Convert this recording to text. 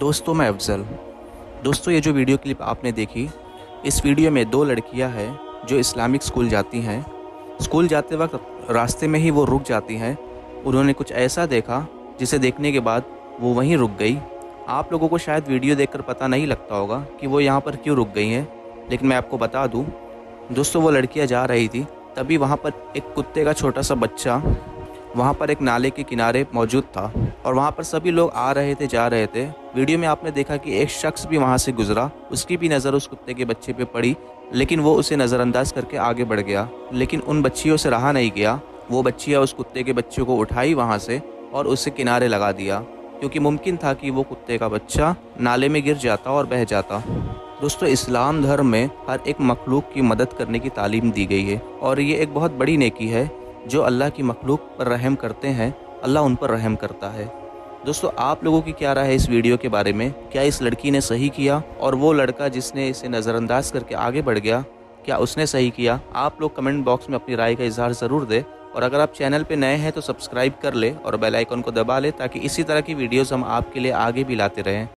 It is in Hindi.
दोस्तों, मैं अफजल। दोस्तों, ये जो वीडियो क्लिप आपने देखी, इस वीडियो में दो लड़कियाँ हैं जो इस्लामिक स्कूल जाती हैं। स्कूल जाते वक्त रास्ते में ही वो रुक जाती हैं। उन्होंने कुछ ऐसा देखा, जिसे देखने के बाद वो वहीं रुक गई। आप लोगों को शायद वीडियो देखकर पता नहीं लगता होगा कि वो यहाँ पर क्यों रुक गई हैं, लेकिन मैं आपको बता दूँ, दोस्तों, वो लड़कियाँ जा रही थी, तभी वहाँ पर एक कुत्ते का छोटा सा बच्चा, वहाँ पर एक नाले के किनारे मौजूद था। और वहाँ पर सभी लोग आ रहे थे, जा रहे थे। वीडियो में आपने देखा कि एक शख्स भी वहाँ से गुजरा। उसकी भी नज़र उस कुत्ते के बच्चे पे पड़ी, लेकिन वो उसे नज़रअंदाज करके आगे बढ़ गया। लेकिन उन बच्चियों से रहा नहीं गया। वो बच्चियाँ उस कुत्ते के बच्चे को उठाई वहाँ से और उसे किनारे लगा दिया, क्योंकि मुमकिन था कि वो कुत्ते का बच्चा नाले में गिर जाता और बह जाता। दोस्तों, इस्लाम धर्म में हर एक मखलूक की मदद करने की तालीम दी गई है। और ये एक बहुत बड़ी नेकी है, जो अल्लाह की मखलूक पर रहम करते हैं। अल्लाह उन पर रहम करता है। दोस्तों, आप लोगों की क्या राय है इस वीडियो के बारे में? क्या इस लड़की ने सही किया? और वो लड़का जिसने इसे नज़रअंदाज करके आगे बढ़ गया, क्या उसने सही किया? आप लोग कमेंट बॉक्स में अपनी राय का इजहार ज़रूर दें। और अगर आप चैनल पे नए हैं तो सब्सक्राइब कर ले और बेल आइकन को दबा ले ताकि इसी तरह की वीडियोस हम आपके लिए आगे भी लाते रहें।